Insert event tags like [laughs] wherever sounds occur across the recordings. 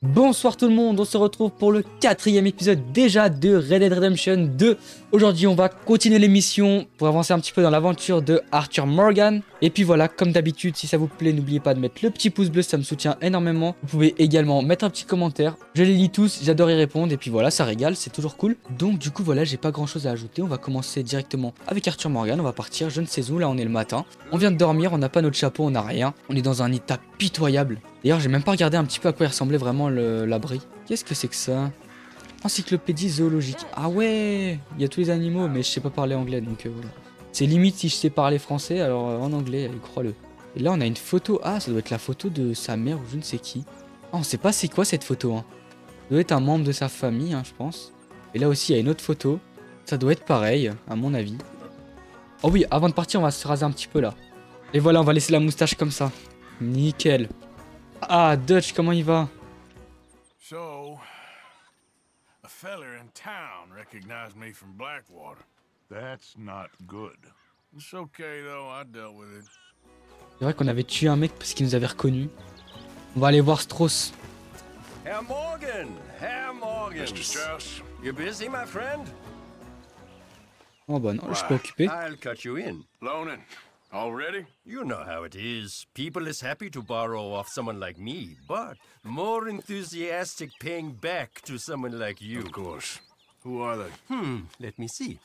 Bonsoir tout le monde, on se retrouve pour le quatrième épisode déjà de Red Dead Redemption 2. Aujourd'hui on va continuer l'émission pour avancer un petit peu dans l'aventure de Arthur Morgan. Et puis voilà, comme d'habitude, si ça vous plaît, n'oubliez pas de mettre le petit pouce bleu, ça me soutient énormément. Vous pouvez également mettre un petit commentaire, je les lis tous, j'adore y répondre. Et puis voilà, ça régale, c'est toujours cool. Donc du coup voilà, j'ai pas grand chose à ajouter, on va commencer directement avec Arthur Morgan, on va partir je ne sais où, là on est le matin. On vient de dormir, on n'a pas notre chapeau, on n'a rien. On est dans un état pitoyable. D'ailleurs, j'ai même pas regardé un petit peu à quoi il ressemblait vraiment l'abri. Qu'est-ce que c'est que ça? Encyclopédie zoologique. Ah ouais Il y a tous les animaux, mais je sais pas parler anglais, donc euh, voilà. C'est limite si je sais parler français, alors euh, en anglais, crois-le. Et là, on a une photo. Ah, ça doit être la photo de sa mère ou je ne sais qui. Ah, on sait pas c'est quoi cette photo. Hein. Ça doit être un membre de sa famille, hein, je pense. Et là aussi, il y a une autre photo. Ça doit être pareil, à mon avis. Oh oui, avant de partir, on va se raser un petit peu là. Et voilà, on va laisser la moustache comme ça. Nickel. Ah, Dutch, comment il va? So, a feller in town recognized me from Blackwater. That's not good. It's okay though, I dealt with it. C'est vrai qu'on avait tué un mec parce qu'il nous avait reconnu. On va aller voir Strauss. Herr Morgan! Herr Morgan! Mr. Strauss, You busy, my friend? Oh bah non, je suis pas occupé. I'll cut you in. loaning. Already? You know how it is. People is happy to borrow off someone like me, but more enthusiastic paying back to someone like you. Of course. Who are they? Hmm, let me see.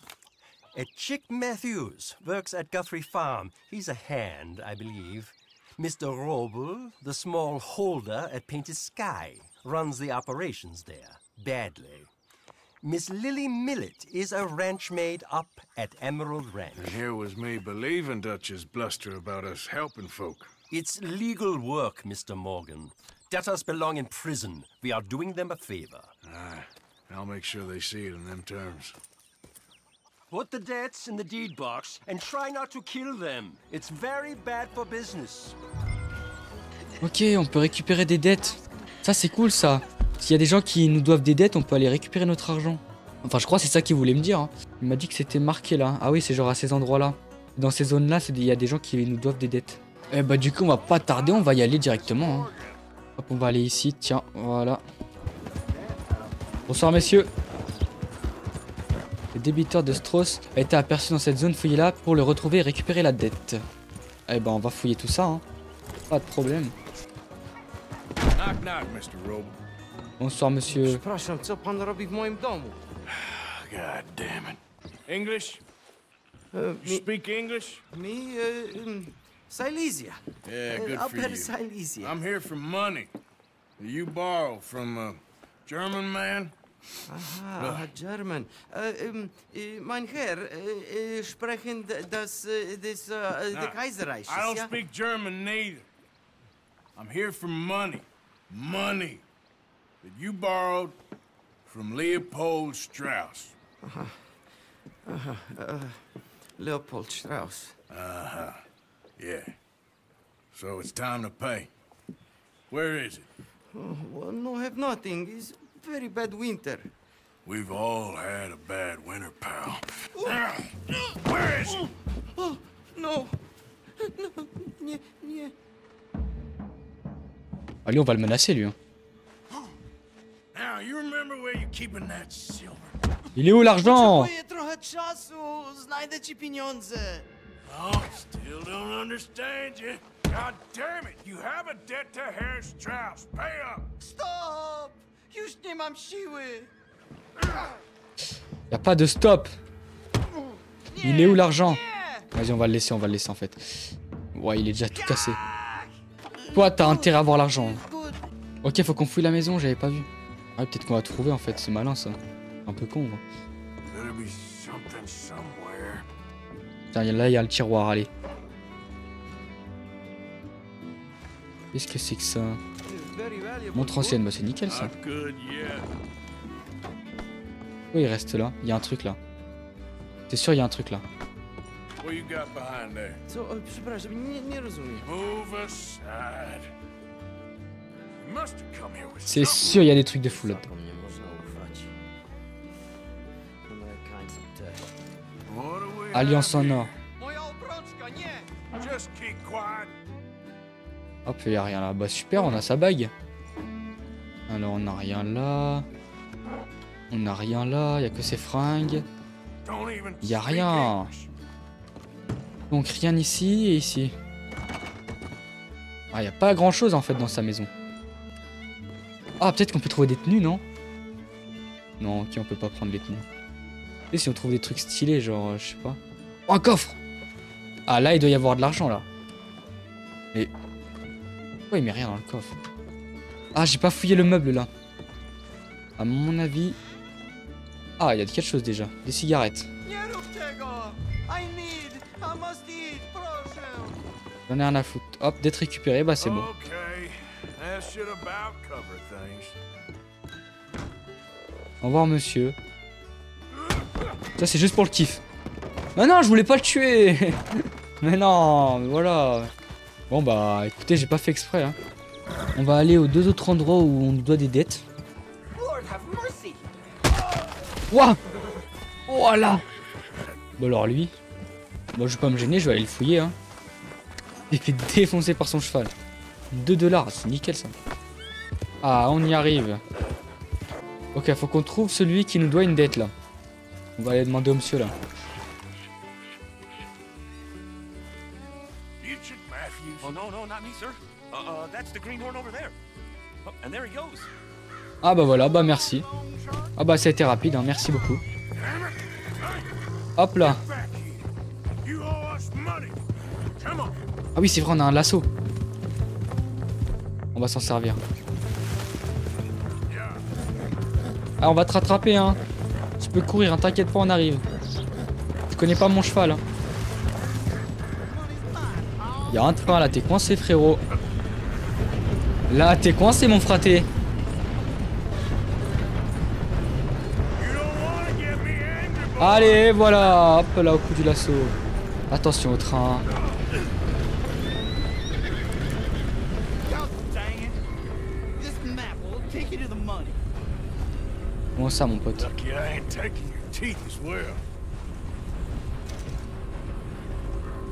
A Chick Matthews works at Guthrie Farm. He's a hand, I believe. Mr. Roble, the small holder at Painted Sky, runs the operations there. Badly. Miss Lily Millet is a ranch maid up at Emerald Ranch. And here was me believing Dutch's bluster about us helping folk. It's legal work, Mr. Morgan. Debtors belong in prison. We are doing them a favor. Aye. I'll make sure they see it in them terms. Put the debts in the deed box and try not to kill them. It's very bad for business. Ok, on peut récupérer des dettes. Ça, c'est cool ça. S'il y a des gens qui nous doivent des dettes, on peut aller récupérer notre argent. Enfin, je crois que c'est ça qu'il voulait me dire. hein. Il m'a dit que c'était marqué là. Ah oui, c'est genre à ces endroits-là. Dans ces zones-là, il y a des gens qui nous doivent des dettes. Eh bah, du coup, on va pas tarder, on va y aller directement. hein. Hop, on va aller ici. Tiens, voilà. Bonsoir, messieurs. Le débiteur de Strauss a été aperçu dans cette zone. Fouillez-la pour le retrouver et récupérer la dette. Eh ben, on va fouiller tout ça. Hein. Pas de problème. Bonsoir, monsieur. Przepraszam, co pan robi w moim domu? [sighs] God damn it. English? E, You mi, speak English? mi e, um, Silesia. Yeah, good for you. Silesia. I'm here for money. You borrow from a German man? Aha, German. E, um, mein Herr, sprechen das, des, uh, Nah, the Kaiserreiches, I don't ja? speak German neither. I'm here for money. Money that you borrowed from Leopold Strauss. Uh-huh. Uh-huh. Uh, Leopold Strauss. Uh-huh. Yeah. So it's time to pay. Where is it? Oh, well, no, have nothing. It's very bad winter. We've all had a bad winter, pal. Where is it? Oh, no. No, nie, nie. Allez, on va le menacer, lui. hein. Il est où l'argent. Oh. God damn it! You have a debt to Herr Strauss. Pay up! Stop! Już nie mam siły. Y a pas de stop. Il est où l'argent! Vas-y, on va le laisser, on va le laisser en fait. Ouais, il est déjà tout cassé. Toi, t'as intérêt à avoir l'argent. Ok, faut qu'on fouille la maison, j'avais pas vu. Ah, peut-être qu'on va trouver en fait, c'est malin ça. Un peu con. hein. Tiens, là, il y a le tiroir, allez. Qu'est-ce que c'est que ça? Montre ancienne, bah c'est nickel ça. Oui, il reste là. Il y a un truc là. C'est sûr, il y a un truc là? What you got behind there? Co? O, przepraszam, nie, nie rozumiem. Move aside. C'est sûr, il y a des trucs de fou là. Takom nie można ufać. Amerykańcy też. What do we Alliance en or. Hop, il y a rien là. Bah super, on a sa bague. Alors, on n'a rien là. On n'a rien là, il y a que ses fringues. Don't even Y a rien. Donc rien ici et ici. Ah, y a pas grand chose en fait dans sa maison. Ah, peut-être qu'on peut trouver des tenues, non? Non, ok, on peut pas prendre les tenues. Et si on trouve des trucs stylés, genre, euh, je sais pas. Oh, un coffre Ah, là, il doit y avoir de l'argent, là. Mais... Pourquoi il met rien dans le coffre Ah, j'ai pas fouillé le meuble, là. À mon avis... Ah, il y a quelque chose déjà. Des cigarettes. J'en ai rien à foutre. Hop, d'être récupéré, bah c'est bon. Okay, that should about cover things. Au revoir, monsieur. Ça, c'est juste pour le kiff. Mais non, je voulais pas le tuer [laughs] Mais non, mais voilà. Bon, bah, écoutez, j'ai pas fait exprès. Hein. On va aller aux deux autres endroits où on nous doit des dettes. Ouah Voilà Bon, alors lui. Bon, je vais pas me gêner, je vais aller le fouiller. Hein. Il est fait défoncer par son cheval. 2 dollars, c'est nickel ça. Ah, on y arrive. Ok, faut qu'on trouve celui qui nous doit une dette là. On va aller demander au monsieur là. Oh, no, no, not me, sir. Uh, uh. Oh. Ah bah voilà, bah merci. Ah bah ça a été rapide, hein, merci beaucoup. Hop là. Ah oui, c'est vrai, on a un lasso. Va s'en servir. Ah, on va te rattraper, hein. Tu peux courir, hein, t'inquiète pas, on arrive. Tu connais pas mon cheval, hein. Y'a un train là, t'es coincé, frérot. Là, t'es coincé, mon fraté. Allez, voilà, hop là, au coup du lasso. Attention au train. Ça, mon pote.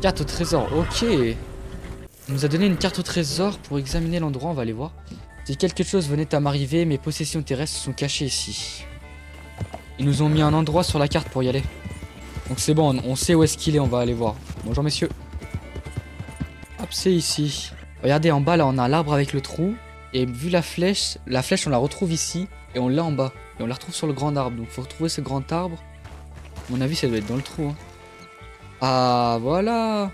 Carte au trésor, ok. Il nous a donné une carte au trésor pour examiner l'endroit, on va aller voir. Si quelque chose venait à m'arriver, mes possessions terrestres sont cachées ici. Ils nous ont mis un endroit sur la carte pour y aller. Donc c'est bon, on- on sait où est-ce qu'il est, on va aller voir. Bonjour messieurs. Hop, c'est ici. Regardez, en bas là, on a l'arbre avec le trou. Et vu la flèche, la flèche on la retrouve ici et on l'a en bas. Et on la retrouve sur le grand arbre. Donc faut retrouver ce grand arbre. À mon avis, ça doit être dans le trou. hein. Ah, voilà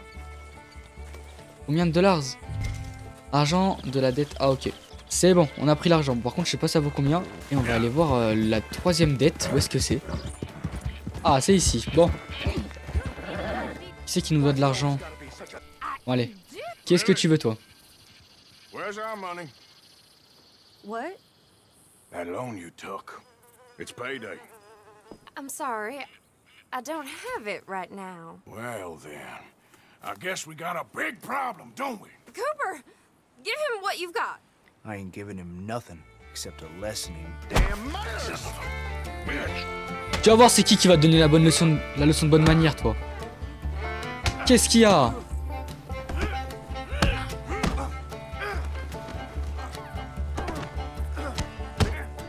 Combien de dollars? Argent de la dette. Ah, ok. C'est bon, on a pris l'argent. Par contre, je sais pas ça vaut combien. Et on va aller voir euh, la troisième dette. Où est-ce que c'est? Ah, c'est ici. Bon. Qui c'est qui nous doit de l'argent? Bon, allez. Qu'est-ce que tu veux, toi? Where's our money? What? That loan you took. It's payday. I'm sorry. I don't have it right now. Well then, I guess we got a big problem, don't we? Cooper, give him what you've got. I ain't giving him nothing except a lesson in Damn mother! Bitch! Tu vas voir c'est qui qui va te donner la bonne leçon la leçon de bonne manière, toi. Qu'est-ce qu'il y a?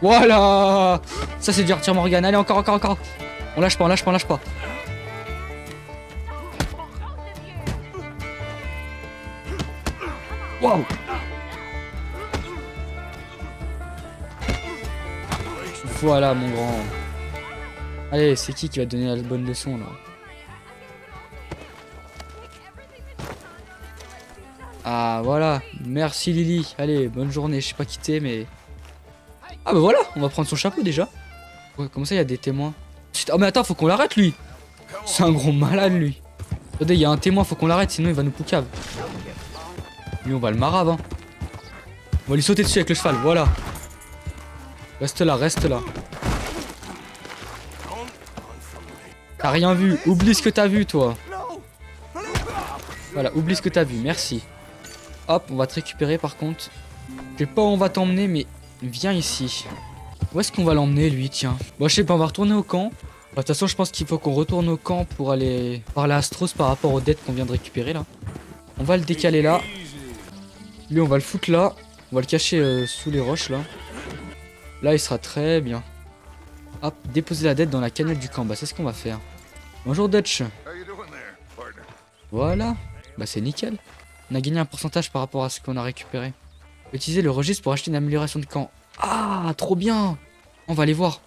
Voilà Ça c'est du Arthur Morgan. Allez, encore, encore, encore. On lâche pas, on lâche pas, on lâche pas. Waouh Voilà mon grand. Allez, c'est qui qui va donner la bonne leçon là Ah voilà, merci Lily. Allez, bonne journée, je sais pas qui t'es mais... Ah bah voilà, on va prendre son chapeau déjà. Comment ça il y a des témoins Oh mais attends, faut qu'on l'arrête lui C'est un gros malade lui. Attendez, il y a un témoin, faut qu'on l'arrête sinon il va nous poucave. Lui on va le marave hein. On va lui sauter dessus avec le cheval, voilà. Reste là, reste là. T'as rien vu, oublie ce que t'as vu toi. Voilà, oublie ce que t'as vu, merci. Hop, on va te récupérer par contre. Je sais pas où on va t'emmener, mais viens ici. Où est-ce qu'on va l'emmener lui, tiens? Bon, je sais pas, on va retourner au camp. Bah, De toute façon, je pense qu'il faut qu'on retourne au camp pour aller parler à Astros par rapport aux dettes qu'on vient de récupérer là. On va le décaler là. Lui, on va le foutre là. On va le cacher euh, sous les roches là. Là, il sera très bien. Hop, déposer la dette dans la cagnotte du camp. Bah, c'est ce qu'on va faire. Bonjour Dutch. Voilà. Bah, c'est nickel. On a gagné un pourcentage par rapport à ce qu'on a récupéré. Utiliser le registre pour acheter une amélioration de camp. Ah, trop bien. On va aller voir.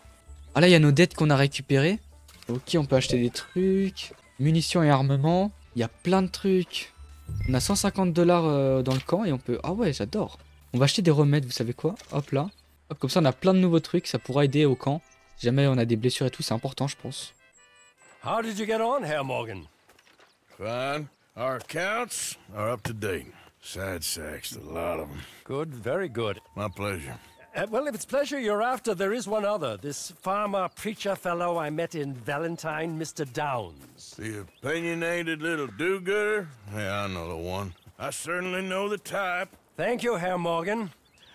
Ah là, il y a nos dettes qu'on a récupérées. Ok, on peut acheter des trucs. Munitions et armements. Il y a plein de trucs. On a 150 dollars euh, dans le camp et on peut... Ah ouais, j'adore. On va acheter des remèdes, vous savez quoi? Hop là. Hop, comme ça, on a plein de nouveaux trucs. Ça pourra aider au camp. Si jamais on a des blessures et tout, c'est important, je pense. How did you get on, Herr Morgan? Fine. Our accounts are up to date. Sad sacks, a lot of them. Good, very good. My pleasure. Uh, well, if it's pleasure you're after, there is one other. This farmer preacher fellow I met in Valentine, Mr. Downs. The opinionated little do-gooder? Yeah, I know the one. I certainly know the type. Thank you, Herr Morgan.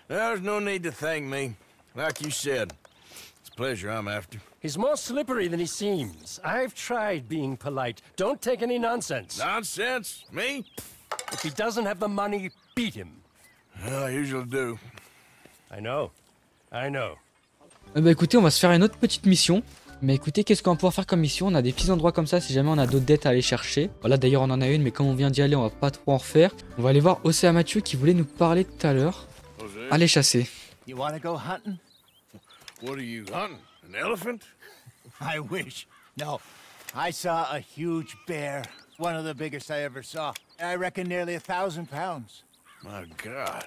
There's no need to thank me. Like you said, it's pleasure I'm after. He's more slippery than he seems. I've tried being polite. Don't take any nonsense. Nonsense? Me? If he doesn't have the money, beat him. Well, I usually do. I know. I know. Eh bah écoutez, on va se faire une autre petite mission. Mais écoutez, qu'est-ce qu'on va pouvoir faire comme mission? On a des petits endroits comme ça si jamais on a d'autres dettes à aller chercher. Voilà, d'ailleurs on en a une, mais comme on vient d'y aller, on va pas trop en refaire. On va aller voir Océa Mathieu qui voulait nous parler tout à l'heure. Allez chasser. You want to go hunting? what are you hunting? An elephant? [laughs] I wish. No. I saw a huge bear. One of the biggest I ever saw. I reckon nearly a thousand pounds. My God.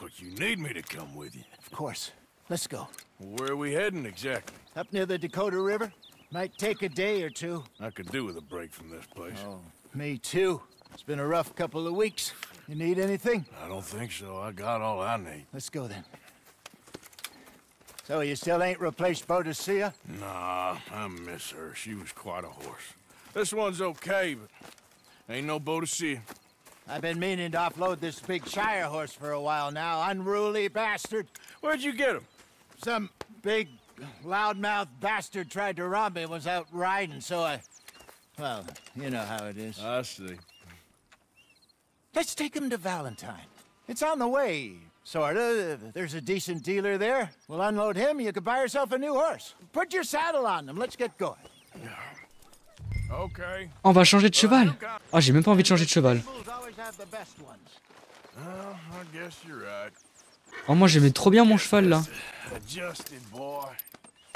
What, you need me to come with you? Of course. Let's go. Where are we heading exactly? Up near the Dakota River. Might take a day or two. I could do with a break from this place. Oh, me too. It's been a rough couple of weeks. You need anything? I don't think so. I got all I need. Let's go then. So you still ain't replaced Bodicea? Nah, I miss her. She was quite a horse. This one's okay, but ain't no boat to see. I've been meaning to offload this big Shire horse for a while now. Unruly bastard. Where'd you get him? Some big, loudmouth bastard tried to rob me and was out riding, so I... Well, you know how it is. I see. Let's take him to Valentine. It's on the way, sorta. There's a decent dealer there. We'll unload him, you could buy yourself a new horse. Put your saddle on him, let's get going. Okay. On va changer de cheval. Ah, j'ai même pas envie de changer de cheval. Oh, moi j'aimais trop bien mon cheval là. Adjusted, boy.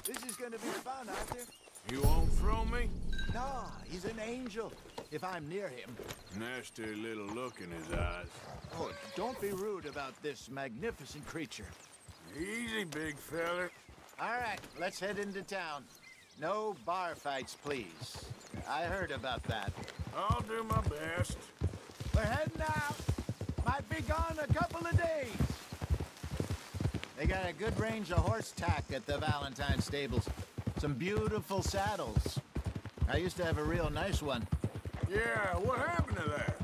This is gonna be fun, Arthur. You won't throw me? No, he's an angel. If I'm near him. Nasty little look in his eyes. Oh, don't be rude about this magnificent creature. Easy, big feller. All right, let's head into town. No bar fights, please. I heard about that. I'll do my best. We're heading out. Might be gone a couple of days. They got a good range of horse tack at the Valentine stables. Some beautiful saddles. I used to have a real nice one. Yeah, what happened to that?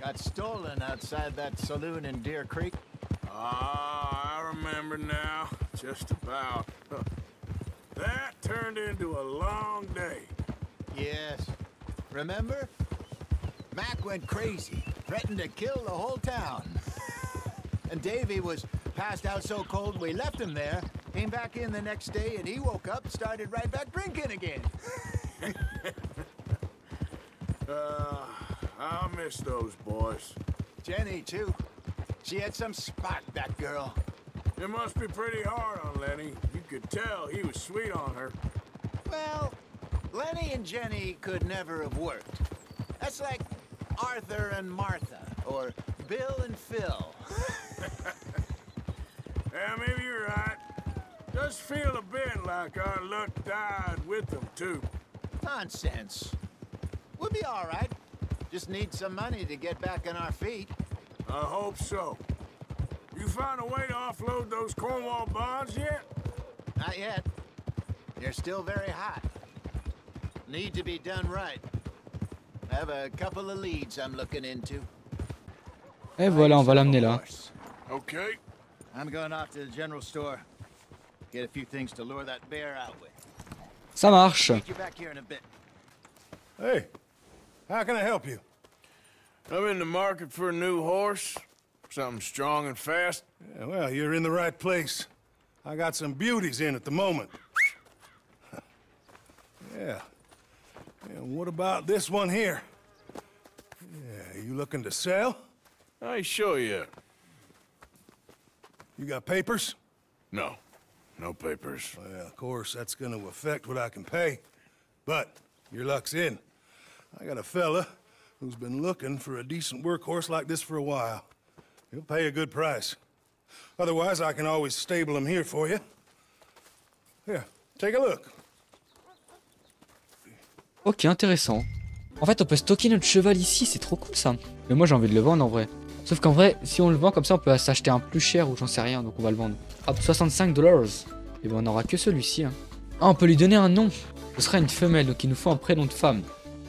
Got stolen outside that saloon in Deer Creek. Ah, I remember now. Just about. [laughs] That turned into a long day. Yes. Remember? Mac went crazy, threatened to kill the whole town. And Davy was passed out so cold we left him there. Came back in the next day and he woke up, started right back drinking again. [laughs] Uh, I miss those boys. Jenny, too. She had some spot, that girl. It must be pretty hard on Lenny. Could tell he was sweet on her. Well, Lenny and Jenny could never have worked. That's like Arthur and Martha, or Bill and Phil. [laughs] Yeah, maybe you're right. Does feel a bit like our luck died with them, too. Nonsense. We'll be all right. Just need some money to get back on our feet. I hope so. You find a way to offload those Cornwall bonds yet? Not yet. They're still very hot. Need to be done right. I have a couple of leads I'm looking into. Et voilà, on va l'amener là. Horse. Okay. I'm going off to the general store. Get a few things to lure that bear out with. Ça marche. Meet you back here in a bit. Hey, how can I help you? I'm in the market for a new horse. Something strong and fast. Yeah, well, you're in the right place. I got some beauties in at the moment. yeah. And what about this one here? Yeah, you looking to sell? I sure yet. You got papers? No. No papers. Well, of course, that's gonna affect what I can pay. But your luck's in. I got a fella who's been looking for a decent workhorse like this for a while. He'll pay a good price. Otherwise, I can always stable him here for you. Here, take a look. Ok, intéressant. En fait, on peut stocker notre cheval ici, c'est trop cool ça. Mais moi, j'ai envie de le vendre en vrai. Sauf qu'en vrai, si on le vend comme ça, on peut s'acheter un plus cher ou j'en sais rien, donc on va le vendre. Hop, 65 dollars. Et ben, on aura que celui-ci. Hein. Ah, on peut lui donner un nom. Ce sera une femelle, donc il nous faut un prénom de femme.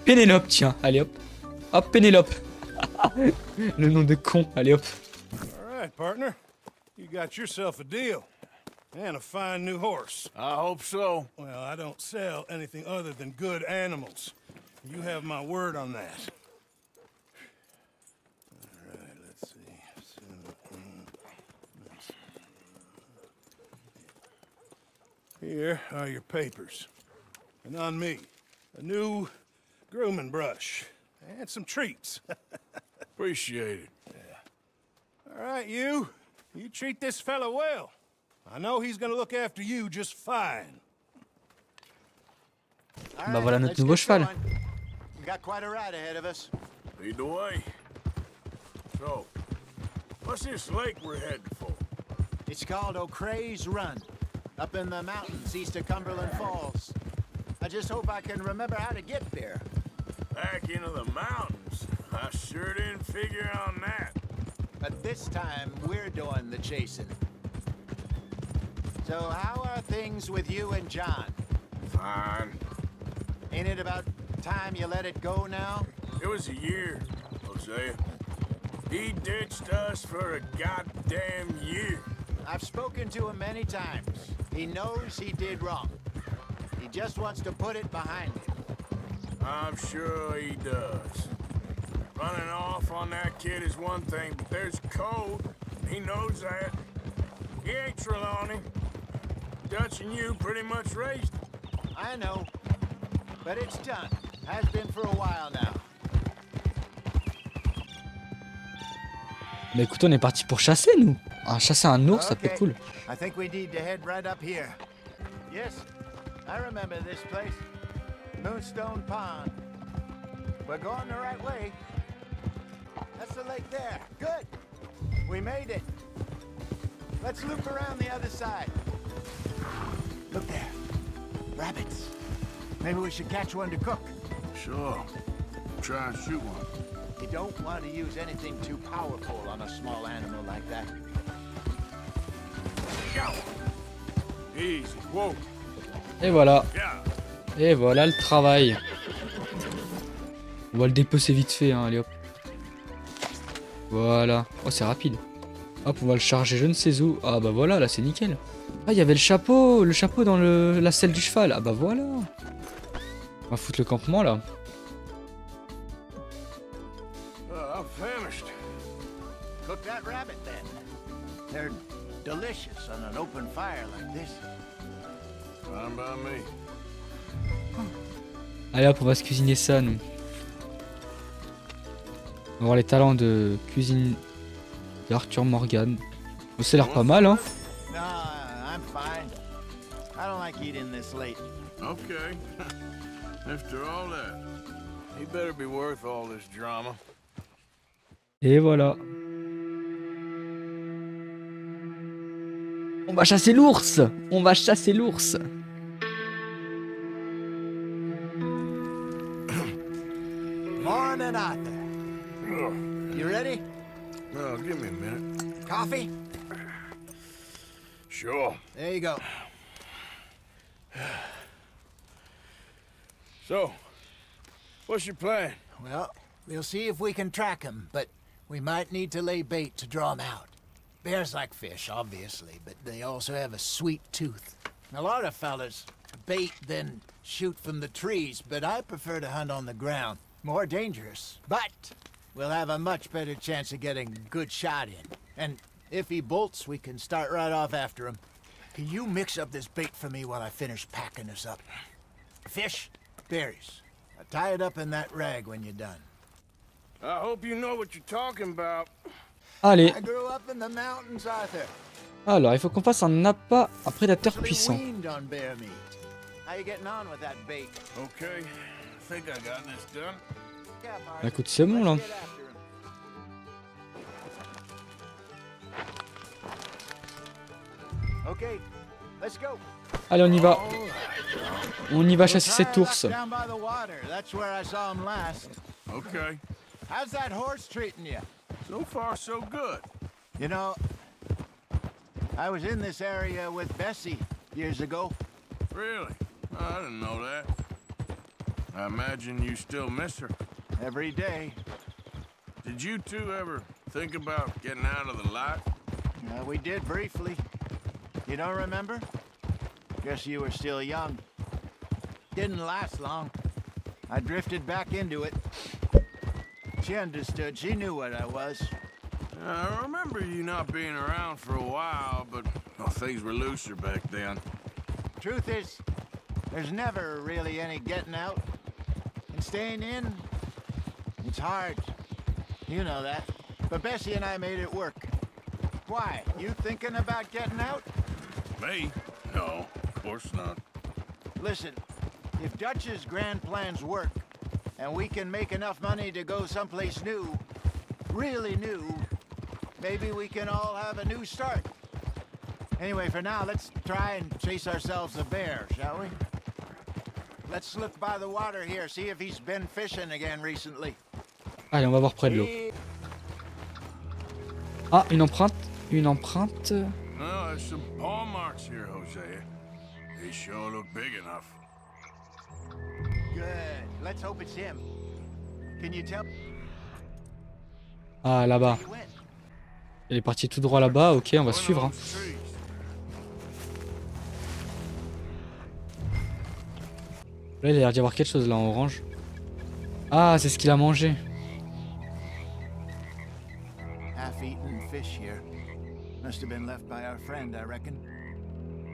Pénélope, tiens, allez hop. Hop, Pénélope. [laughs] le nom de con, allez hop. All right, partner. You got yourself a deal. And a fine new horse. I hope so. Well, I don't sell anything other than good animals. You have my word on that. All right, let's see. Here are your papers. And on me, a new grooming brush. And some treats. [laughs] Appreciate it. Yeah. All right, you. You treat this fella well. I know he's gonna look after you just fine. All Bah voilà notre nouveau cheval. We got quite a ride ahead of us. Lead the way. So, what's this lake we're heading for? It's called O'Creagh's Run, up in the mountains east of Cumberland Falls. I just hope I can remember how to get there. Back into the mountains. I sure didn't figure on that. But this time, we're doing the chasing. So how are things with you and John? Fine. Ain't it about time you let it go now? It was a year, Jose. He ditched us for a goddamn year. I've spoken to him many times. He knows he did wrong. He just wants to put it behind him. I'm sure he does. Running off on that kid is one thing, but there's code. He knows that. He ain't Trelawney. Dutch and you pretty much raised him. I know. But it's done. Has been for a while now. Bah écoute, on est parti pour chasser nous. Ah, chasser un ours, ça peut être cool. I think we need to head right up here. Yes, I remember this place. Moonstone Pond. We're going the right way. That's the lake there. Good. We made it. Let's loop around the other side. Look there. Rabbits. Maybe we should catch one to cook. Sure. Try and shoot one. You don't want to use anything too powerful on a small animal like that. Go! Easy. Whoa. Et voilà. Yeah. Et voilà le travail. On va le dépecer vite fait, hein, allez hop. Voilà. Oh, c'est rapide. Hop, on va le charger je ne sais où. Ah bah voilà, là c'est nickel. Ah, il y avait le chapeau, le chapeau dans le, la selle du cheval. Ah bah voilà. On va foutre le campement là. Me. Allez hop, on va se cuisiner ça nous. On va voir les talents de cuisine d'Arthur Morgan. Oh, ça a l'air pas mal hein. No, I'm fine. I don't like eating this late. Okay. [laughs] After all that, he better be worth all this drama. Et voilà. On va chasser l'ours On va chasser l'ours. You ready? Well, give me a minute. Coffee? Sure. There you go. So, what's your plan? Well, we'll see if we can track him, but we might need to lay bait to draw him out. Bears like fish, obviously, but they also have a sweet tooth. A lot of fellas bait then shoot from the trees, but I prefer to hunt on the ground. More dangerous, but we'll have a much better chance of getting a good shot in. And if he bolts, we can start right off after him. Can you mix up this bait for me while I finish packing this up? Fish, berries. Now tie it up in that rag when you're done. I hope you know what you're talking about. Allez, I grew up in the mountains, Arthur. alors il faut qu'on fasse un appât à prédateur puissant. weaned on bear meat. How you getting on with that bait? Okay, I think I got this done. Bah écoute, c'est bon là. Allez, on y va. On y va chasser cet ours. Down by the water. That's where I saw him last. Okay, How's that horse treating you? so far so good. You know, I was in this area with Bessie years ago. Really? I didn't know that. I imagine you still miss her. Every day. Did you two ever think about getting out of the light? Uh, we did briefly. You don't remember? Guess you were still young. Didn't last long. I drifted back into it. She understood. She knew what I was. I remember you not being around for a while, but well, things were looser back then. Truth is, there's never really any getting out. And staying in, it's hard. You know that. But Bessie and I made it work. Why? You thinking about getting out? Me? No, of course not. Listen, if Dutch's grand plans work, and we can make enough money to go someplace new, really new, maybe we can all have a new start. Anyway, for now, let's try and chase ourselves a bear, shall we? Let's look by the water here, see if he's been fishing again recently. Allez, on va voir près de l'eau. Ah, une empreinte. Une empreinte. No, there's some paw marks here, Hosea. They sure look big enough. Good. Let's hope it's him. Can you tell? Ah, là-bas. Elle est partie tout droit là-bas. Ok, on va suivre. hein. Là, il a l'air d'y avoir quelque chose là en orange. Ah, c'est ce qu'il a mangé. Fish here. Must have been left by our friend, I reckon.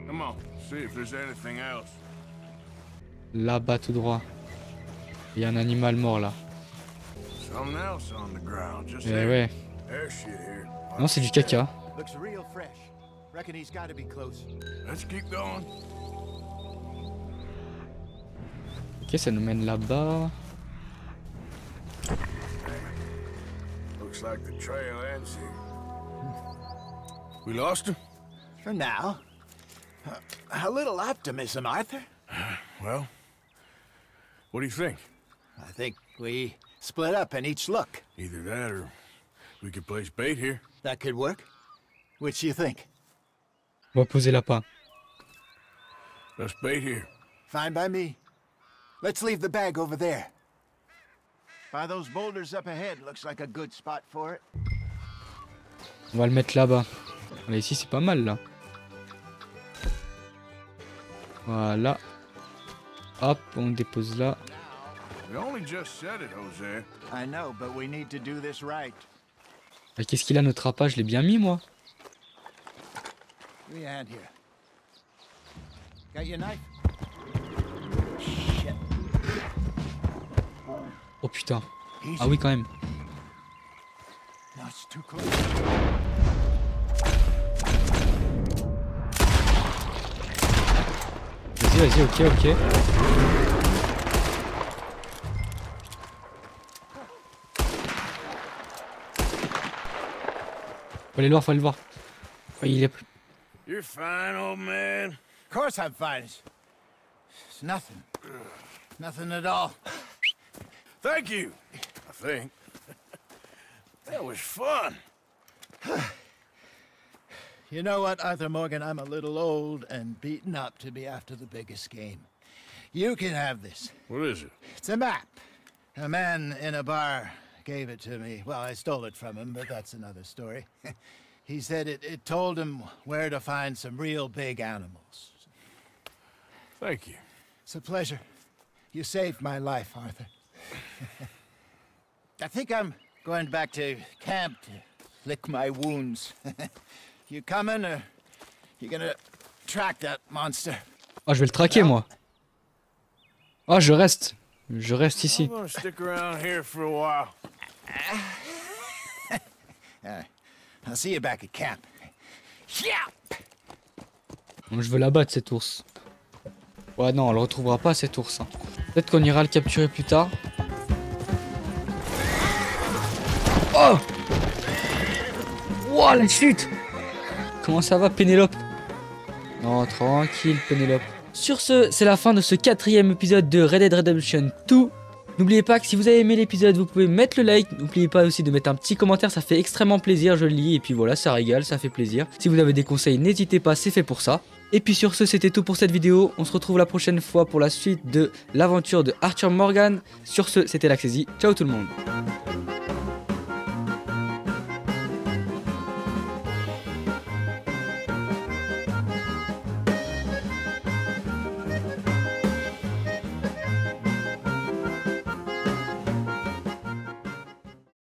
Come on, see if there's anything else. Là-bas tout droit. Il y a un animal mort là. Something else on the ground. Just Eh ouais. There's shit here. Non, c'est du caca. Looks real fresh. Reckon he's got to be close. Let's keep going. Ok, ça nous mène là-bas. We lost him? For now. Uh, a little optimism, Arthur. [sighs] Well, what do you think? I think we split up and each look. Either that or we could place bait here. That could work. Which do you think? On va poser l'appât. Let's bait here. Fine by me. Let's leave the bag over there. By those boulders up ahead, looks like a good spot for it. On va le mettre là-bas. Là, ici, c'est pas mal là. Voilà. Hop, on dépose là. We only just said it, Jose. I know, but we need to do this right. Ah, Qu'est-ce qu'il a notre appât Je l'ai bien mis moi. Give me a hand here. Got your knife? Shit. Oh putain. Ah oui, quand même. Vas-y, vas-y, ok, ok. Faut aller le voir, faut aller le voir. Il est... You're fine, old man? Of course I'm fine. It's, it's nothing. Nothing at all. Thank you, I think. that was fun. [sighs] [sighs] [sighs] You know what, Arthur Morgan? I'm a little old and beaten up to be after the biggest game. You can have this. What is it? It's a map. A man in a bar gave it to me. Well, I stole it from him, but that's another story. [laughs] he said it, it told him where to find some real big animals. Thank you. It's a pleasure. You saved my life, Arthur. [laughs] I think I'm going back to camp to lick my wounds. [laughs] you coming, or you gonna track that monster? Ah, je vais le traquer, moi. Ah, je reste. Je reste I'm ici. gonna stick around here for a while. [laughs] Uh, I'll see you back at camp. Yeah! Je veux la battre, cet ours. Ouais, non, on le retrouvera pas, cet ours. hein. Peut-être qu'on ira le capturer plus tard. Oh Wow, la chute Comment ça va, Pénélope? Non, tranquille, Pénélope. Sur ce, c'est la fin de ce quatrième épisode de Red Dead Redemption 2. N'oubliez pas que si vous avez aimé l'épisode, vous pouvez mettre le like. N'oubliez pas aussi de mettre un petit commentaire, ça fait extrêmement plaisir, je le lis. Et puis voilà, ça régale, ça fait plaisir. Si vous avez des conseils, n'hésitez pas, c'est fait pour ça. Et puis sur ce, c'était tout pour cette vidéo. On se retrouve la prochaine fois pour la suite de l'aventure de Arthur Morgan. Sur ce, c'était l'Axésie. Ciao tout le monde.